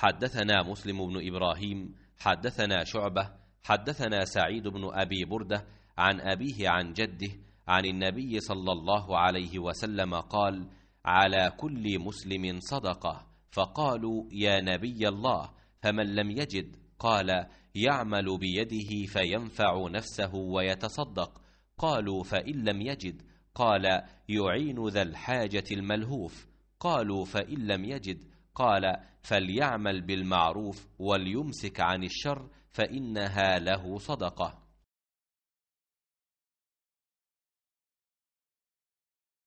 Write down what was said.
حدثنا مسلم بن إبراهيم حدثنا شعبة حدثنا سعيد بن أبي بردة عن أبيه عن جده عن النبي صلى الله عليه وسلم قال على كل مسلم صدقة فقالوا يا نبي الله فمن لم يجد قال يعمل بيده فينفع نفسه ويتصدق قالوا فإن لم يجد قال يعين ذا الحاجة الملهوف قالوا فإن لم يجد؟ قال فليعمل بالمعروف وليمسك عن الشر فإنها له صدقة.